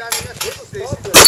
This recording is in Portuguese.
de areia, todo desse.